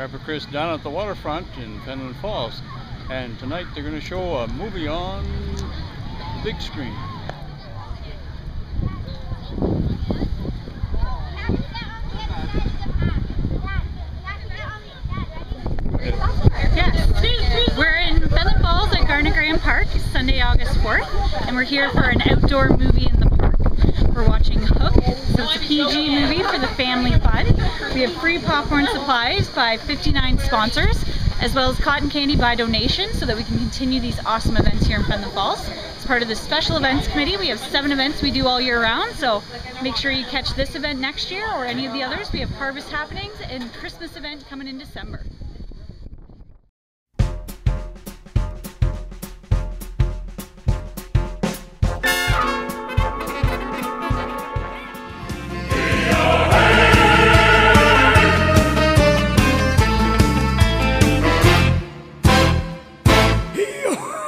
Grandpa Chris down at the waterfront in Fenelon Falls. And tonight they're going to show a movie on the big screen. Yes. We're in Fenelon Falls at Graham Park, Sunday, August 4th, and we're here for an outdoor movie in the park. We're watching Hook, so it's a PG movie for the family free popcorn supplies by 59 sponsors, as well as cotton candy by donation, so that we can continue these awesome events here in Fenelon Falls. As part of the special events committee, we have seven events we do all year round, so make sure you catch this event next year or any of the others. We have harvest happenings and Christmas event coming in December. healed.